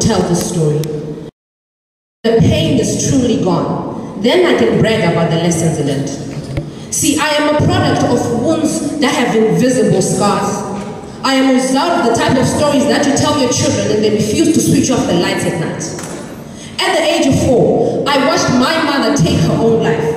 tell the story. The pain is truly gone. Then I can brag about the lessons learned. See, I am a product of wounds that have invisible scars. I am a result of the type of stories that you tell your children and they refuse to switch off the lights at night. At the age of four, I watched my mother take her own life.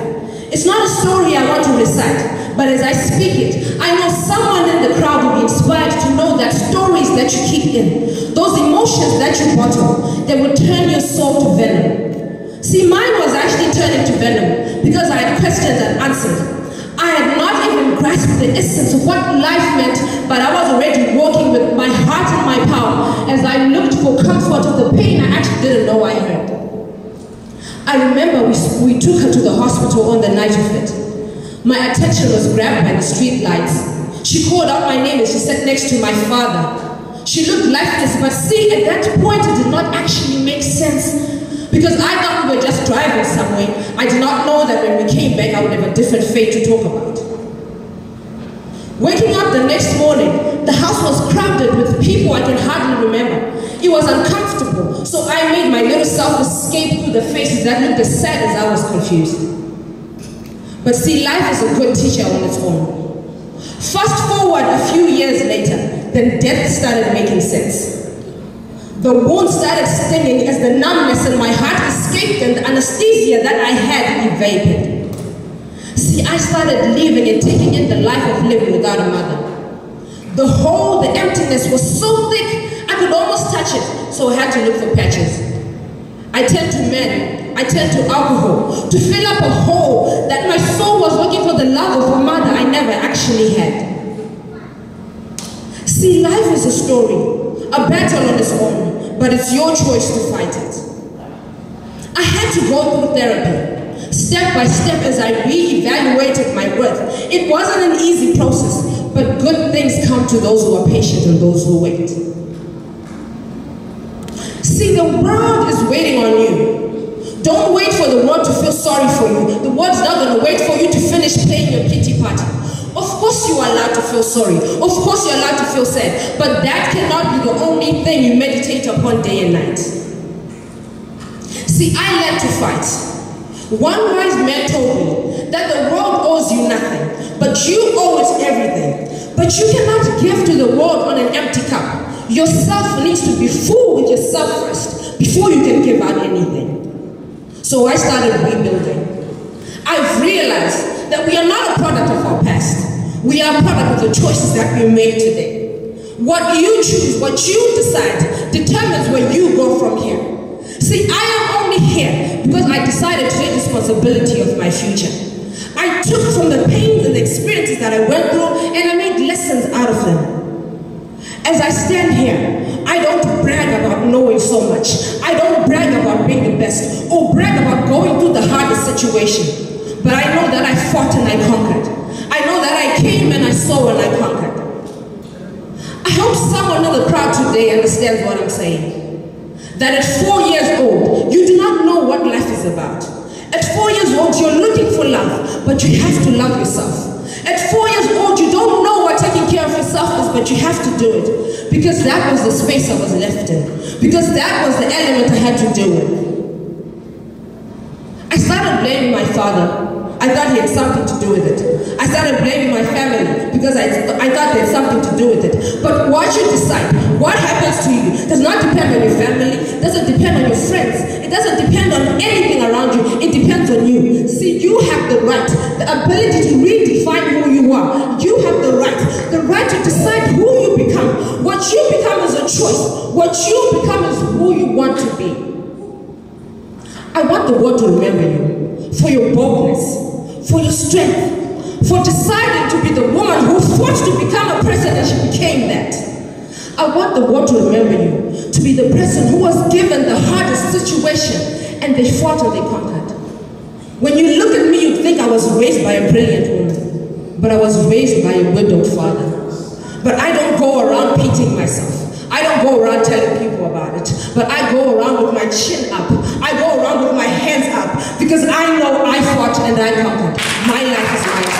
It's not a story I want to recite, but as I speak it, I know someone in the crowd will be inspired to know that stories that you keep in, those emotions that you bottle, they will turn your soul to venom. See, mine was actually turning to venom because I had questions and answered. I had not even grasped the essence of what life meant, but I was already walking with my heart in my power as I looked for comfort of the pain I actually didn't know I had. I remember we, we took her to the hospital on the night of it. My attention was grabbed by the street lights. She called out my name as she sat next to my father. She looked lifeless, but see, at that point it did not actually make sense because I thought we were just driving somewhere. I did not know that when we came back, I would have a different fate to talk about. Waking up the next morning, the house was crowded with people I can hardly remember. It was uncomfortable, so I made my little self escape through the faces that looked as sad as I was confused. But see, life is a good teacher on its own. Fast forward a few years later, then death started making sense. The wound started stinging as the numbness in my heart escaped and the anesthesia that I had evaded. See, I started living and taking in the life of living without a mother. The hole, the emptiness was so thick, I could almost touch it, so I had to look for patches. I turned to men, I turned to alcohol, to fill up a hole that my soul was looking for the love of a mother I never actually had. See, life is a story, a battle on its own, but it's your choice to fight it. I had to go through therapy, step by step as I re-evaluated my worth. It wasn't an easy process, but good things come to those who are patient and those who wait. See, the world is waiting on you. Don't wait for the world to feel sorry for you. The world's not going to wait for you to finish playing your pity party. Of course you are allowed to feel sorry. Of course you're allowed to feel sad. But that cannot be the only thing you meditate upon day and night. See, I learned to fight. One wise man told me that the world owes you nothing, but you owe it everything. But you cannot give to the world on an empty cup. Yourself needs to be full with yourself first before you can give out anything. So I started rebuilding. I've realized that we are not a product of our past. We are a product of the choices that we make today. What you choose, what you decide, determines where you go from here. See, I am only here because I decided to take responsibility of my future. I took from the pains and the experiences that I went through and I made lessons out of them. As I stand here, I don't brag about knowing so much. I don't brag about being the best or brag situation. But I know that I fought and I conquered. I know that I came and I saw and I conquered. I hope someone in the crowd today understands what I'm saying. That at four years old, you do not know what life is about. At four years old, you're looking for love, but you have to love yourself. At four years old, you don't know what taking care of yourself is, but you have to do it. Because that was the space I was left in. Because that was the element I had to deal with. I started blaming my father. I thought he had something to do with it. I started blaming my family because I, I thought they had something to do with it. But what you decide, what happens to you, does not depend on your family, doesn't depend on your friends, it doesn't depend on anything around you, it depends on you. See, you have the right, the ability to redefine who you are. You have the right, the right to decide who you become. What you become is a choice. What you become is who you want to be. I want the world to remember you for your boldness, for your strength, for deciding to be the woman who fought to become a person and she became that. I want the world to remember you to be the person who was given the hardest situation and they fought and they conquered. When you look at me, you think I was raised by a brilliant woman, but I was raised by a widowed father. But I don't go around beating myself. I don't go around telling people about it, but I go around with my chin up. I go around with my hands up because I know I fought and I conquered. My life is my